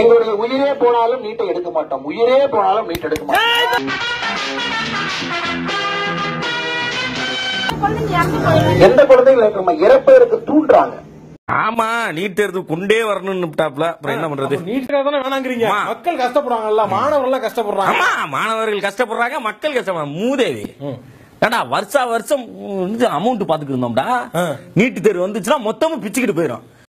எங்களுடைய உயிரே போனாலும் நீட்டை எடுக்க மாட்டோம். உயிரே போனாலும் நீட் எடுக்க மாட்டோம். எந்த குழந்தைகளை நம்ம இறப்பதற்கு தூண்டுறாங்க. ஆமா நீட் தேர்வு கொண்டே வரணும்னு அப்புறம் என்ன பண்றது? நீட்டா தானே வேணாங்கிறீங்க. மக்கள் கஷ்டப்படுறாங்கல்ல மாணவர்கள் எல்லாம் கஷ்டப்படுறாங்க. ஆமா மாணவர்கள் கஷ்டப்படுறாங்க மக்கள் கஷ்டப்படுறாங்க. மூதேவி. ஏடா வருஷா வருஷம் அமௌண்ட் பாத்துக்கிட்டு இருந்தோம்டா. நீட்டு தேர்வு வந்துச்சுன்னா மொத்தமும் பிச்சுக்கிட்டு போயிடும்